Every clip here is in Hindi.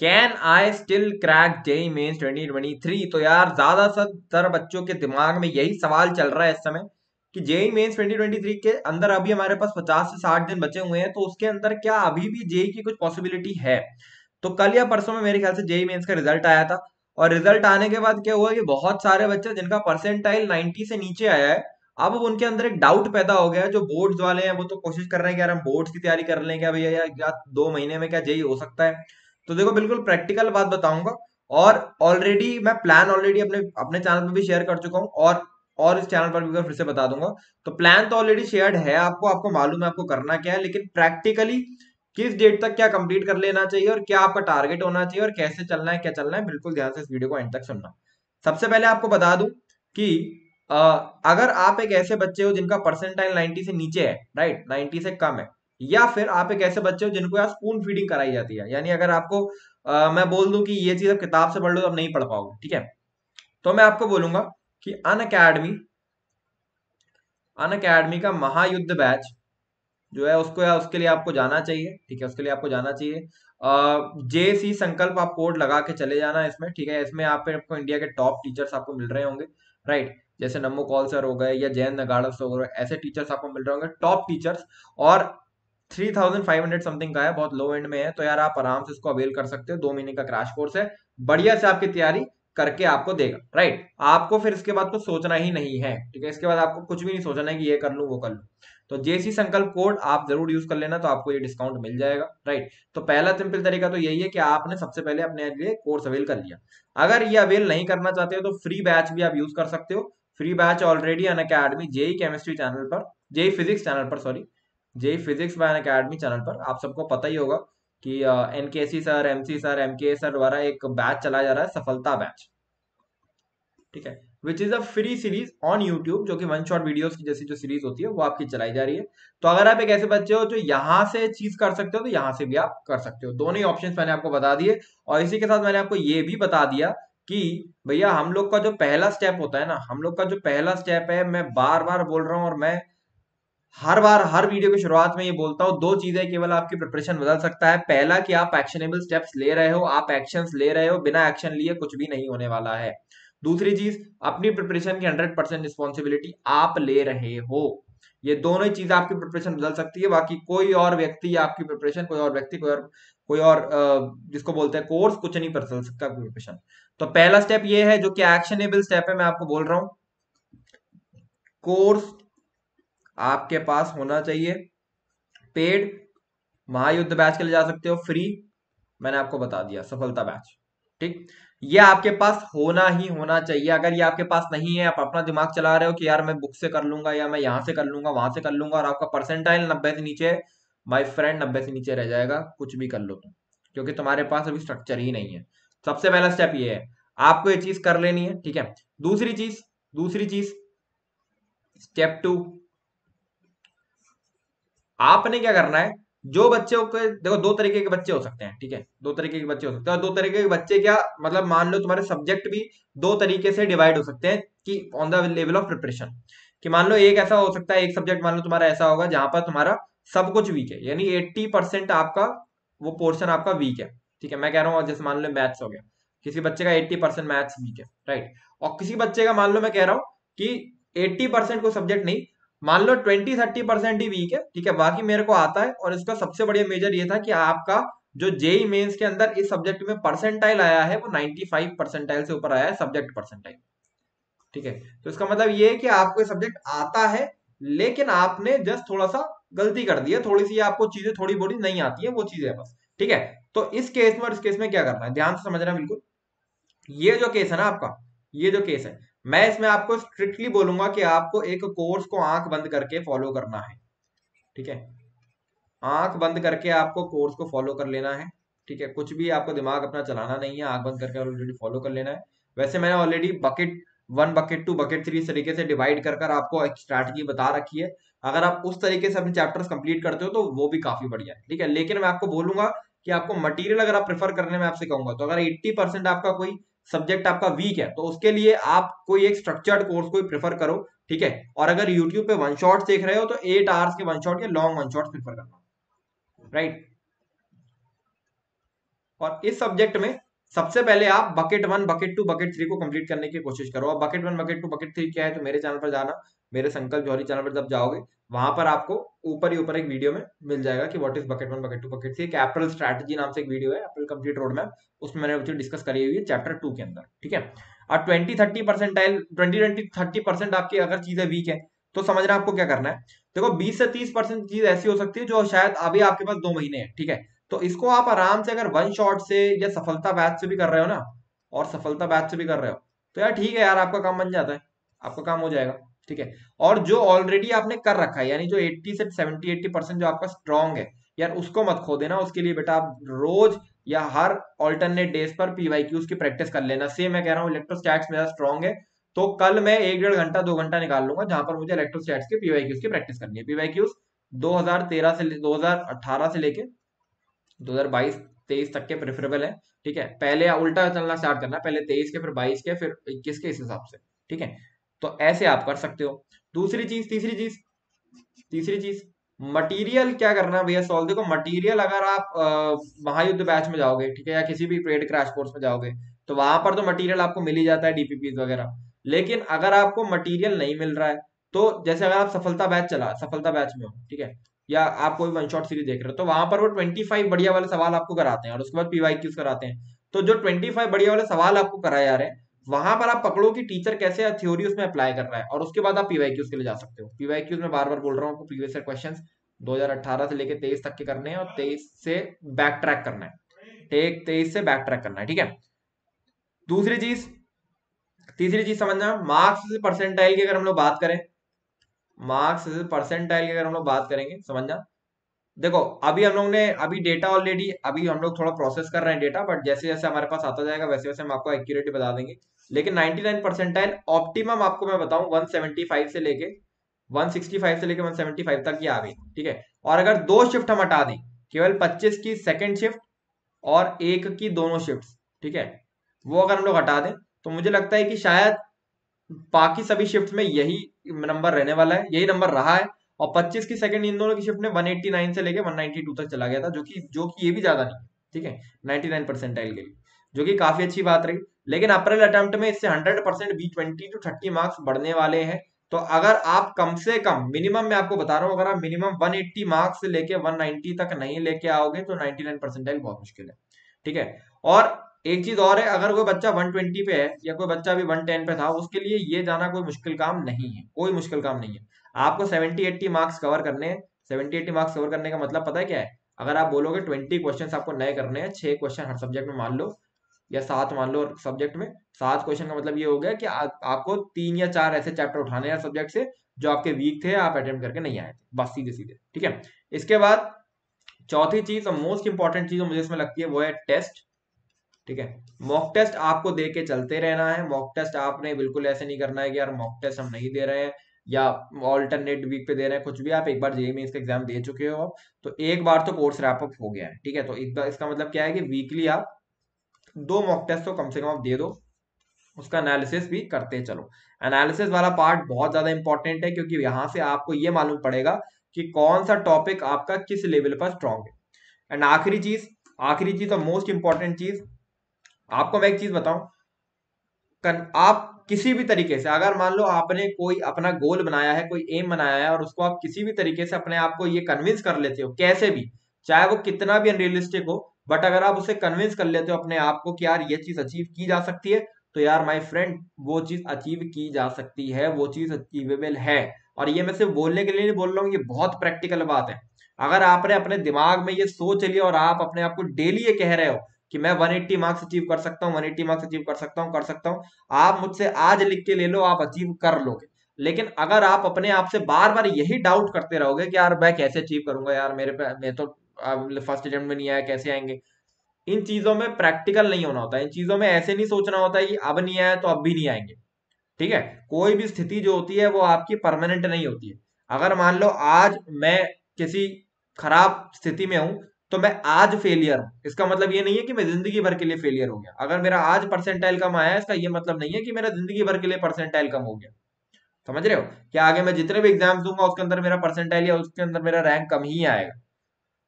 Can I still crack JEE mains 2023 तो यार, ज़्यादातर बच्चों के दिमाग में यही सवाल चल रहा है इस समय कि जेई मेन्स 2023 के अंदर अभी हमारे पास 50 से 60 दिन बचे हुए हैं तो उसके अंदर क्या अभी भी जेई की कुछ पॉसिबिलिटी है? तो कल या परसों में मेरे ख्याल से जेई मेन्स का रिज़ल्ट आया था और रिज़ल्ट आने के बाद क्या हुआ कि बहुत सारे बच्चे जिनका परसेंटाइल 90 से नीचे आया है, अब उनके अंदर एक डाउट पैदा हो गया है, जो बोर्ड्स वाले हैं वो तो कोशिश कर रहे हैं कि यार हम बोर्ड्स की तैयारी कर लें क्या भैया? दो महीने में क्या जेई हो सकता है? तो देखो बिल्कुल प्रैक्टिकल बात बताऊँगा। और ऑलरेडी मैं प्लान ऑलरेडी अपने अपने चैनल पर भी शेयर कर चुका हूँ और और इस चैनल पर भी फिर से बता दूँगा। तो प्लान तो ऑलरेडी शेयर्ड है आपको आपको मालूम है आपको करना क्या है लेकिन प्रैक्टिकली किस डेट तक क्या कंप्लीट कर लेना चाहिए और क्या आपका टारगेट होना चाहिए और कैसे चलना है क्या चलना है बिल्कुल ध्यान से इस वीडियो को एंड तक सुनना। सबसे पहले आपको बता दूँ कि आ, अगर आप एक ऐसे बच्चे हो जिनका परसेंटाइल 90 से नीचे है राइट 90 से कम है या फिर आप एक ऐसे बच्चे हो जिनको यार स्पून फीडिंग कराई जाती है। यानी अगर आपको आ, मैं बोल दूँ कि ये चीज़ आप किताब से पढ़ लो तो आप नहीं पढ़ पाओगे ठीक है? तो मैं आपको बोलूँगा कि अन अकेडमी अन अकेडमी का महायुद्ध बैच जो है उसको या उसके लिए आपको जाना चाहिए ठीक है? उसके लिए आपको जाना चाहिए। जे सी संकल्प आप कोड लगा के चले जाना इसमें ठीक है? इसमें आप आपको इंडिया के टॉप टीचर्स आपको मिल रहे होंगे राइट जैसे नमो कॉल सर हो गए या जैन नगाड़ा हो गए ऐसे टीचर्स आपको मिल रहे होंगे टॉप टीचर्स और three thousand five hundred something का है, बहुत लो एंड में है तो यार आप आराम से इसको अवेल कर सकते हो, दो महीने का क्रैश कोर्स है, बढ़िया से आपकी तैयारी करके आपको देगा राइट आपको फिर इसके बाद कुछ सोचना ही नहीं है, ठीक है? इसके बाद आपको कुछ भी नहीं सोचना है कि ये कर लू, वो कर लू। तो जेसी संकल्प कोड आप ज़रूर यूज़ कर लेना तो आपको ये डिस्काउंट मिल जाएगा राइट तो पहला सिंपल तरीका तो यही है कि आपने सबसे पहले अपने लिए कोर्स अवेल कर लिया। अगर ये अवेल नहीं करना चाहते हो तो फ्री बैच भी आप यूज़ कर सकते हो। Free batch already Unacademy JEE chemistry channel पर जेई फिजिक्स चैनल पर sorry JEE physics by academy channel पर। आप सबको पता ही होगा कि NKC sir MC sir MK sir द्वारा एक बैच चलाया जा रहा है, सफलता बैच। ठीक है? Which is a free series on YouTube जो कि वन शॉट वीडियोस की जैसी जो सीरीज़ होती है, वो आपकी चलाई जा रही है। तो अगर आप एक ऐसे बच्चे हो जो यहाँ से चीज़ कर सकते हो तो यहाँ से भी आप कर सकते हो। दोनों ही ऑप्शन मैंने आपको बता दिए, और इसी के साथ मैंने आपको ये भी बता दिया कि, भैया, हम लोग का जो पहला स्टेप होता है ना, हम लोग का जो पहला स्टेप है, मैं बार बार बोल रहा हूँ और मैं हर बार, हर वीडियो की शुरुआत में ये बोलता हूँ, दो चीज़ें केवल आपकी प्रिपरेशन बदल सकता है। पहला कि आप एक्शनेबल स्टेप्स ले रहे हो, आप एक्शन ले रहे हो, बिना एक्शन लिए कुछ भी नहीं होने वाला है। दूसरी चीज़, अपनी प्रिपरेशन की हंड्रेड परसेंट रिस्पॉन्सिबिलिटी आप ले रहे हो। ये दोनों ही चीज़ आपकी प्रिपरेशन बदल सकती है। बाकी कोई और व्यक्ति आपकी प्रिपरेशन कोई और व्यक्ति, कोई और कोई और जिसको बोलते हैं कोर्स कुछ नहीं बदल सकता प्रिपरेशन तो पहला स्टेप ये है जो कि एक्शनेबल स्टेप है, मैं आपको बोल रहा हूँ। कोर्स आपके पास होना चाहिए। पेड महायुद्ध बैच के लिए जा सकते हो, फ्री। मैंने आपको बता दिया, सफलता बैच। ठीक? ये आपके पास होना ही होना चाहिए। अगर ये आपके पास नहीं है, आप अपना दिमाग चला रहे हो कि यार मैं बुक से कर लूँगा या मैं यहाँ से कर लूँगा, वहाँ से कर लूँगा और आपका परसेंटाइल नब्बे से नीचे माई फ्रेंड नब्बे से नीचे रह जाएगा, कुछ भी कर लो तुम। क्योंकि तुम्हारे पास अभी स्ट्रक्चर ही नहीं है। सबसे पहला स्टेप ये है, आपको ये चीज़ कर लेनी है, ठीक है? दूसरी चीज़ दूसरी चीज़ स्टेप टू आपने क्या करना है? जो बच्चे के, देखो, दो तरीके के बच्चे हो सकते हैं, ठीक है? दो तरीके के बच्चे हो सकते हैं। दो तरीके के बच्चे क्या मतलब मान लो तुम्हारे सब्जेक्ट भी दो तरीके से डिवाइड हो सकते हैं कि on the level of preparation कि मान लो एक ऐसा हो सकता है, एक सब्जेक्ट मान लो तुम्हारा ऐसा होगा जहाँ पर तुम्हारा सब कुछ वीक है, यानी एट्टी परसेंट आपका, वो पोर्शन आपका वीक है, ठीक है? मैं कह रहा हूँ, जैसे मान लो मैथ्स हो गया, किसी बच्चे का एट्टी परसेंट मैथ्स वीक है राइट और किसी बच्चे का, मान लो मैं कह रहा हूँ कि एट्टी परसेंट को सब्जेक्ट नहीं मान लो ट्वेंटी थर्टी परसेंट ही वीक है, ठीक है, बाकी मेरे को आता है और इसका सबसे बढ़िया मेजर ये था कि आपका जो जेई मेंस के अंदर इस सब्जेक्ट में परसेंटाइल आया है, वो 95 परसेंटाइल से ऊपर आया है सब्जेक्ट परसेंटाइल ठीक है तो इसका मतलब ये है कि आपको सब्जेक्ट आता है, लेकिन आपने जस्ट थोड़ा सा गलती कर दी है, थोड़ी सी आपको चीज़ें थोड़ी बोड़ी नहीं आती है, वो चीज़ें बस। ठीक है तो इस केस में और इस केस में क्या करना है? ध्यान से समझना बिल्कुल। ये जो केस है ना आपका, ये जो केस है मैं इसमें आपको स्ट्रिक्टली बोलूँगा कि आपको एक कोर्स को आँख बंद करके फॉलो करना है। ठीक है? आँख बंद करके आपको कोर्स को फॉलो कर लेना है। ठीक है? कुछ भी आपको दिमाग अपना चलाना नहीं है, आँख बंद करके ऑलरेडी फॉलो कर लेना है। वैसे मैंने already bucket one bucket two bucket three इस तरीके से डिवाइड कर कर आपको एक स्ट्रैटेजी बता रखी है। अगर आप उस तरीके से अपने चैप्टर्स कंप्लीट करते हो तो वो भी काफ़ी बढ़िया है। ठीक है? लेकिन मैं आपको बोलूँगा कि आपको मटेरियल अगर आप प्रेफर करने में आपसे कहूँगा तो अगर 80 परसेंट आपका कोई सब्जेक्ट आपका वीक है तो उसके लिए आप कोई एक स्ट्रक्चर्ड कोर्स कोई प्रेफर करो, ठीक है? और अगर यूट्यूब पे वन शॉट देख रहे हो तो एट आवर्स के वन शॉट या लॉन्ग वन शॉट प्रेफर करना राइट और इस सब्जेक्ट में सबसे पहले आप bucket one bucket two bucket three को कंप्लीट करने की कोशिश करो। और bucket one bucket two bucket three क्या है तो मेरे चैनल पर जाना, मेरे संकल्प जौहरी चैनल पर जब जाओगे वहाँ पर आपको ऊपर ही ऊपर एक वीडियो में मिल जाएगा कि what is bucket one bucket two bucket three एक एप्पल स्ट्रैटेजी नाम से एक वीडियो है एप्पल कंप्लीट रोड मैप उसमें मैंने उसे डिस्कस करी हुई है चैप्टर टू के अंदर, ठीक है? और twenty thirty percentile twenty twenty thirty percent आपकी अगर चीज़ें वीक है तो समझना आपको क्या करना है? देखो, बीस से तीस परसेंट चीज़ ऐसी हो सकती है जो शायद अभी आपके पास दो महीने है, ठीक है? तो इसको आप आराम से अगर वन शॉट से या सफलता बैच से भी कर रहे हो ना, और सफलता बैच से भी कर रहे हो तो यार ठीक है यार, आपका काम बन जाता है, आपका काम हो जाएगा। ठीक है? और जो ऑलरेडी आपने कर रखा है, यानी जो 80 से 70 80 परसेंट जो आपका स्ट्रॉन्ग है, यार उसको मत खो देना, उसके लिए बेटा आप रोज या हर ऑल्टरनेट डेज़ पर पीवाई की उसकी प्रैक्टिस कर लेना। सेम मैं कह रहा हूँ इलेक्ट्रोस्टैट्स मेरा स्ट्रॉन्ग है तो कल मैं एक डेढ़ घंटा, दो घंटा निकाल लूँगा, जहाँ पर मुझे इलेक्ट्रोस्टैट्स के पीवाई की प्रैक्टिस करनी है। पीवाई क्यूज 2013 से 2018 से लेके 2022 23 तक के प्रेफरेबल है, ठीक है? पहले उल्टा चलना स्टार्ट करना, पहले 23 के, फिर 22 के, फिर 21 के इस हिसाब से, ठीक है? तो ऐसे आप कर सकते हो। दूसरी चीज़, तीसरी चीज़ तीसरी चीज़ मटेरियल क्या करना भैया? सॉल्व देखो मटेरियल अगर आप महायुद्ध बैच में जाओगे, ठीक है, या किसी भी ट्रेड क्रैश कोर्स में जाओगे तो वहाँ पर तो मटेरियल आपको मिल ही जाता है डीपीपी वगैरह। लेकिन अगर आपको मटेरियल नहीं मिल रहा है तो जैसे अगर आप सफलता बैच चला, सफलता बैच में हो, ठीक है, या आप कोई वन शॉट सीरीज़ देख रहे हो तो वहाँ पर वो ट्वेंटी फाइव बढ़िया वाले सवाल आपको कराते हैं, और उसके बाद पीवाई क्यूज कराते हैं। तो जो ट्वेंटी फाइव बढ़िया वाले सवाल आपको कराए जा रहे हैं वहाँ पर आप पकड़ो कि टीचर कैसे थ्योरी उसमें अप्लाई कर रहा है, और उसके बाद आप पीवाई क्यूज के लिए जा सकते हो। पीवाई क्यूज में बार बार बोल रहा हूँ प्रीवियस क्वेश्चन 2018 से लेकर तेईस तक के करने हैं और तेईस से बैक ट्रैक करना है। टेक तेईस से बैक ट्रैक करना है, ठीक है? दूसरी चीज़, तीसरी चीज़ समझना मार्क्स परसेंटाइल की अगर हम लोग बात करें मार्क्स परसेंटाइल की अगर हम लोग बात करेंगे, समझना देखो, अभी हम लोग ने, अभी डेटा ऑलरेडी अभी हम लोग थोड़ा प्रोसेस कर रहे हैं डेटा बट जैसे जैसे हमारे पास आता जाएगा, वैसे वैसे हम आपको एक्यूरेटी बता देंगे। लेकिन 99 परसेंटाइल ऑप्टिमम आपको मैं बताऊँ 175 से लेके 165 से लेके 175 तक की आ गई, ठीक है? और अगर दो शिफ्ट हम हटा दें, केवल 25 की सेकेंड शिफ्ट और एक की दोनों शिफ्ट ठीक है? वो अगर हम लोग हटा दें तो मुझे लगता है कि शायद बाकी सभी शिफ्ट में यही नंबर रहने वाला है, यही नंबर रहा है। और 25 की सेकंड इन दोनों की शिफ्ट में 189 से लेके 192 तक चला गया था, जो कि जो कि ये भी ज़्यादा नहीं, ठीक है? 99 परसेंटाइल के लिए, जो कि काफ़ी अच्छी बात रही। लेकिन अप्रैल अटेम्प्ट में इससे 100 percent be twenty to thirty marks बढ़ने वाले हैं। तो अगर आप कम से कम मिनिमम मैं आपको बता रहा हूँ, अगर आप मिनिमम 180 मार्क्स से लेके 190 तक नहीं लेके आओगे तो 99 परसेंटाइल बहुत मुश्किल है, ठीक है? और एक चीज़ और है, अगर कोई बच्चा 120 पे है, या कोई बच्चा भी 110 पे था, उसके लिए ये जाना कोई मुश्किल काम नहीं है, कोई मुश्किल काम नहीं है। आपको 70 80 मार्क्स कवर करने 70 80 मार्क्स कवर करने का मतलब पता है क्या है? अगर आप बोलोगे 20 क्वेश्चन आपको नए करने हैं छह क्वेश्चन हर सब्जेक्ट में मान लो या सात मान लो सब्जेक्ट में। सात क्वेश्चन का मतलब ये हो गया कि आ, आपको तीन या चार ऐसे चैप्टर उठाने हैं सब्जेक्ट से जो आपके वीक थे आप अटेम्प्ट करके नहीं आए थे। बस सीधे सीधे ठीक है? इसके बाद चौथी चीज़ और मोस्ट इंपॉर्टेंट चीज़ मुझे इसमें लगती है वो है टेस्ट ठीक है? मॉक टेस्ट आपको दे के चलते रहना है। मॉक टेस्ट आपने बिल्कुल ऐसे नहीं करना है कि यार मॉक टेस्ट हम नहीं दे रहे हैं। या ऑल्टरनेट वीक पे दे रहे हैं, कुछ भी, आप एक बार जेई में इसका एग्ज़ाम दे चुके हो तो एक बार तो कोर्स रैपअप हो गया है, ठीक है? तो इसका मतलब क्या है कि वीकली आप दो मॉक टेस्ट तो कम से कम आप दे दो, उसका एनालिसिस भी करते चलो। एनालिसिस वाला पार्ट बहुत ज़्यादा इंपॉर्टेंट है, क्योंकि यहाँ से आपको ये मालूम पड़ेगा कि कौन सा टॉपिक आपका किस लेवल पर स्ट्रॉन्ग है। एंड आखिरी चीज़ आखिरी चीज़ और मोस्ट इंपॉर्टेंट चीज़, आपको मैं एक चीज़ बताऊँ आप किसी भी तरीके से, अगर मान लो आपने कोई अपना गोल बनाया है, कोई एम बनाया है और उसको आप किसी भी तरीके से अपने आप को ये कन्विंस कर लेते हो, कैसे भी, चाहे वो कितना भी अनरियलिस्टिक हो बट अगर आप उसे कन्विंस कर लेते हो अपने आप को कि यार ये चीज़ अचीव की जा सकती है तो यार माय फ्रेंड वो चीज़ अचीव की जा सकती है, वो चीज़ अचीवेबल है। और ये मैं सिर्फ़ बोलने के लिए नहीं बोल रहा हूँ, ये बहुत प्रैक्टिकल बात है। अगर आपने अपने दिमाग में ये सोच लिया और आप अपने आप को डेली ये कह रहे हो कि मैं 180 मार्क्स अचीव कर सकता हूँ 180 मार्क्स अचीव कर सकता हूँ, कर सकता हूँ। आप मुझसे आज लिख के ले लो, आप अचीव कर लोगे। लेकिन अगर आप अपने आप से बार बार यही डाउट करते रहोगे कि यार मैं कैसे अचीव करूँगा यार, मेरे पे, मैं तो फ़र्स्ट अटेम्प्ट में नहीं आया, कैसे आएँगे? इन चीज़ों में प्रैक्टिकल नहीं होना होता। इन चीज़ों में ऐसे नहीं सोचना होता कि अब नहीं आया तो अब भी नहीं आएँगे। ठीक है? कोई भी स्थिति जो होती है वो आपकी परमानेंट नहीं होती है। अगर मान लो आज मैं किसी खराब स्थिति में हूँ तो मैं आज फेलियर हूँ। इसका मतलब ये नहीं है कि मैं ज़िंदगी भर के लिए फेलियर हो गया। अगर मेरा आज परसेंटाइल कम आया इसका ये मतलब नहीं है कि मेरा ज़िंदगी भर के लिए परसेंटाइल कम हो गया। समझ रहे हो? कि आगे मैं जितने भी एग्ज़ाम दूँगा, उसके अंदर मेरा परसेंटाइल या उसके अंदर मेरा रैंक कम ही आएगा।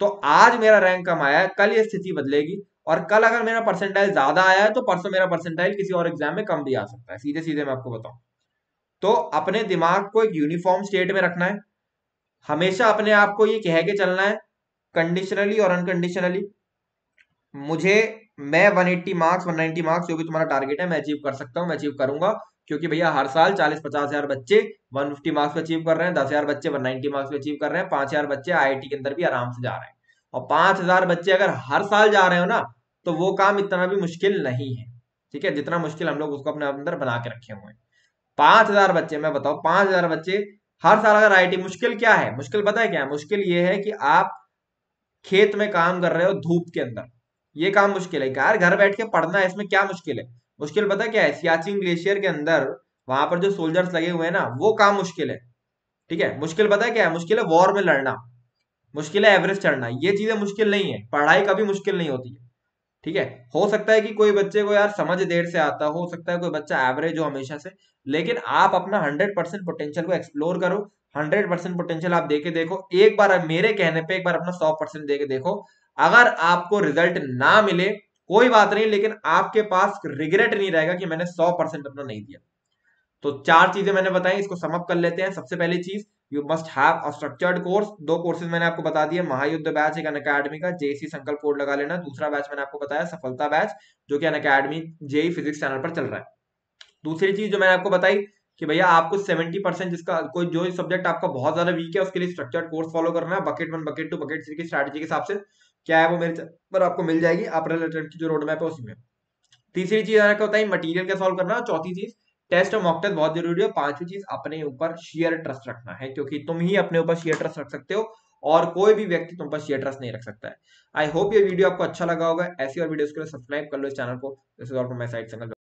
तो आज मेरा रैंक कम आया कल ये स्थिति बदलेगी और कल अगर मेरा परसेंटाइल ज़्यादा आया है तो परसों मेरा परसेंटाइल किसी और एग्ज़ाम में कम भी आ सकता है। सीधे सीधे मैं आपको बताऊँ। तो अपने दिमाग को एक यूनिफॉर्म स्टेट में रखना है। हमेशा अपने आप को ये कह के चलना है कंडीशनली और अनकंडीशनली मुझे, मैं 180 मार्क्स 190 मार्क्स जो भी तुम्हारा टारगेट है, मैं अचीव कर सकता हूँ, मैं अचीव करूँगा। क्योंकि भैया, हर साल 40 पचास हज़ार बच्चे 150 मार्क्स अचीव कर रहे हैं, दस हज़ार बच्चे 190 मार्क्स अचीव कर रहे हैं, पाँच हज़ार बच्चे आईआईटी के अंदर भी आराम से जा रहे हैं। और पाँच हज़ार बच्चे अगर हर साल जा रहे हो ना तो वो काम इतना भी मुश्किल नहीं है। ठीक है? जितना मुश्किल हम लोग उसको अपने अंदर बना के रखे हुए हैं। पाँच हज़ार बच्चे, मैं बताऊँ, पाँच हज़ार बच्चे हर साल अगर आईआईटी मुश्किल क्या है? मुश्किल पता है क्या है? मुश्किल ये है कि आप खेत में काम कर रहे हो धूप के अंदर। ये काम मुश्किल है। यार, घर बैठ के पढ़ना है, इसमें क्या मुश्किल है? मुश्किल पता क्या है? सियाचिन ग्लेशियर के अंदर, वहाँ पर जो सोल्जर्स लगे हुए हैं ना, वो काम मुश्किल है। ठीक है? मुश्किल पता है क्या है? मुश्किल है वॉर में लड़ना। मुश्किल है एवरेस्ट चढ़ना। ये चीज़ें मुश्किल नहीं है। पढ़ाई कभी मुश्किल नहीं होती है। ठीक है? हो सकता है कि कोई बच्चे को यार समझ देर से आता हो सकता है कोई बच्चा एवरेज हो हमेशा से, लेकिन आप अपना हंड्रेड परसेंट पोटेंशियल को एक्सप्लोर करो। हंड्रेड परसेंट पोटेंशियल आप देके देखो। एक बार मेरे कहने पे एक बार अपना सौ परसेंट देके देखो। अगर आपको रिज़ल्ट ना मिले, कोई बात नहीं, लेकिन आपके पास रिग्रेट नहीं रहेगा कि मैंने सौ परसेंट अपना नहीं दिया। तो चार चीज़ें मैंने बताई, इसको समअप कर लेते हैं। सबसे पहली चीज़ you must have a structured course दो कोर्सेज मैंने आपको बता दिए, महायुद्ध बैच एक अकेडमी का जेसी संकल्प कोड लगा लेना। दूसरा बैच मैंने आपको बताया, सफलता बैच जो कि अकेडमी जेई फिजिक्स चैनल पर चल रहा है। दूसरी चीज़ जो मैंने आपको बताई कि भैया आपको 70 परसेंट जिसका कोई, जो सब्जेक्ट आपका बहुत ज़्यादा वीक है, उसके लिए स्ट्रक्चर्ड कोर्स फॉलो करना है bucket one bucket two bucket three की स्ट्रैटेजी के हिसाब से। क्या है वो मेरे पर आपको मिल जाएगी आप की जो रोड मैप है उसी में। तीसरी चीज़ आपको बताई मटीरियल क्या सॉल्व करना चौथी चीज़ टेस्ट और मॉक टेस्ट बहुत ज़रूरी है। पांचवी चीज़, अपने ऊपर शेयर ट्रस्ट रखना है, क्योंकि तुम ही अपने ऊपर शेयर ट्रस्ट रख सकते हो, और कोई भी व्यक्ति तुम पर शेयर ट्रस्ट नहीं रख सकता है। आई होप ये वीडियो आपको अच्छा लगा होगा। ऐसी और वीडियोस के लिए सब्सक्राइब कर लो इस चैनल को।